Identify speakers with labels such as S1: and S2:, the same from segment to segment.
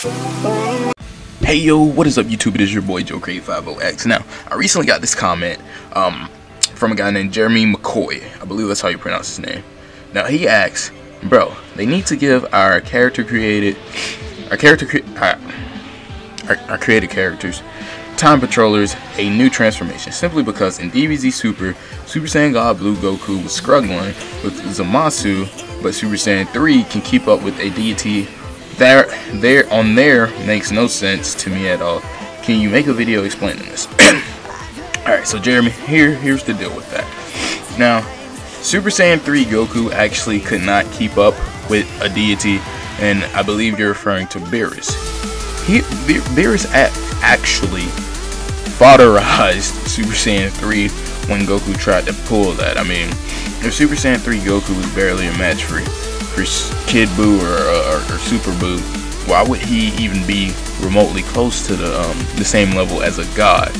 S1: Hey yo, what is up YouTube? It is your boy Joe Joker850X. Now, I recently got this comment um, from a guy named Jeremy McCoy. I believe that's how you pronounce his name. Now, he asks, bro, they need to give our character created, our character, cre our, our, our created characters, Time Patrollers, a new transformation. Simply because in DBZ Super, Super Saiyan God Blue Goku was struggling with Zamasu, but Super Saiyan 3 can keep up with a deity there there on there makes no sense to me at all. Can you make a video explaining this? Alright, so Jeremy, here here's the deal with that. Now, Super Saiyan 3 Goku actually could not keep up with a deity, and I believe you're referring to Beerus. He Beerus actually fodderized Super Saiyan 3 when Goku tried to pull that. I mean, if Super Saiyan 3 Goku was barely a match for for Kid Buu or, or, or, Super Buu, why would he even be remotely close to the um, the same level as a god?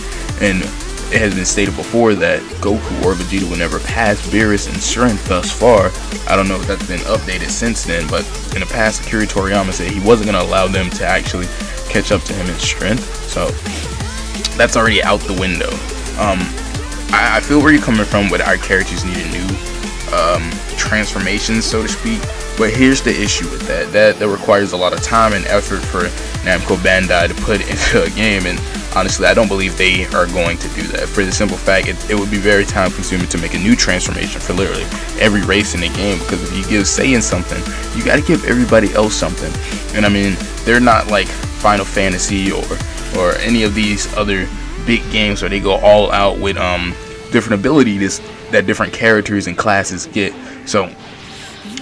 S1: And it has been stated before that Goku or Vegeta will never pass Beerus in strength thus far. I don't know if that's been updated since then, but in the past, Akira Toriyama said he wasn't going to allow them to actually catch up to him in strength. So that's already out the window. Um, I, I, feel where you're coming from with our characters need new um, transformations, so to speak. But here's the issue with that. That that requires a lot of time and effort for Namco Bandai to put into a game, and honestly, I don't believe they are going to do that. For the simple fact, it, it would be very time consuming to make a new transformation for literally every race in the game. Because if you give Saiyan something, you got to give everybody else something. And I mean, they're not like Final Fantasy or or any of these other big games where they go all out with um different abilities that different characters and classes get. So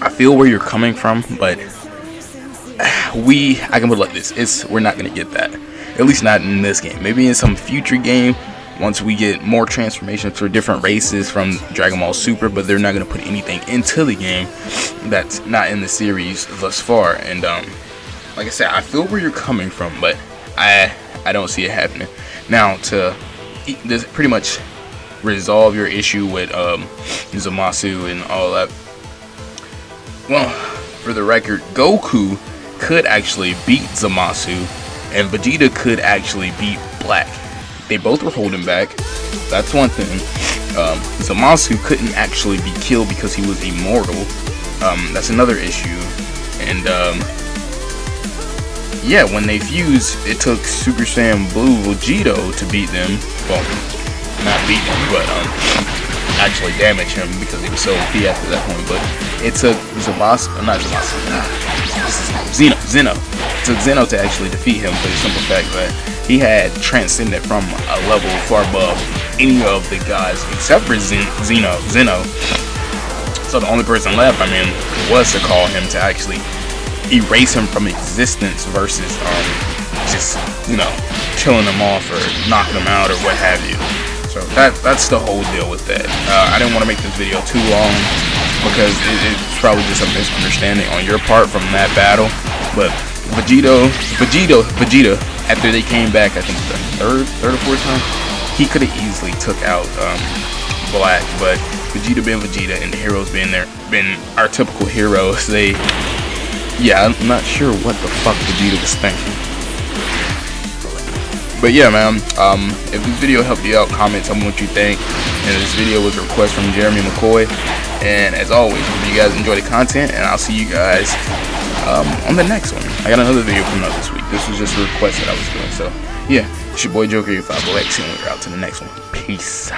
S1: I feel where you're coming from, but we I can put it like this: it's we're not gonna get that. At least not in this game. Maybe in some future game once we get more transformations for different races from Dragon Ball Super, but they're not gonna put anything into the game that's not in the series thus far. And um, like I said, I feel where you're coming from, but I I don't see it happening. Now to this pretty much resolve your issue with um, Zamasu and all that. Well, for the record, Goku could actually beat Zamasu, and Vegeta could actually beat Black. They both were holding back. That's one thing. Um, Zamasu couldn't actually be killed because he was immortal. Um, that's another issue. And um, yeah, when they fused, it took Super Saiyan Blue Vegito to beat them. Well, not beat him, but um, actually damage him because he was so OP after that point. But it took Zabas, uh, not Zabas, Zeno, Zeno. It took Zeno to actually defeat him for the simple fact that he had transcended from a level far above any of the gods except for Zeno. Zeno. So the only person left, I mean, was to call him to actually erase him from existence versus um, just you know killing him off or knocking him out or what have you. So that that's the whole deal with that. Uh, I didn't want to make this video too long because it, it's probably just a misunderstanding on your part from that battle. But Vegito, Vegito, Vegeta, after they came back, I think the third, third or fourth time, he could have easily took out um, Black, but Vegeta being Vegeta and the heroes being there, been our typical heroes, they, yeah, I'm not sure what the fuck Vegeta was thinking. But yeah, man, um, if this video helped you out, comment, tell me what you think. And this video was a request from Jeremy McCoy. And as always, hope you guys enjoy the content, and I'll see you guys um, on the next one. I got another video coming out this week. This was just a request that I was doing. So, yeah, it's your boy Joker, your 5 x and we're out to the next one. Peace.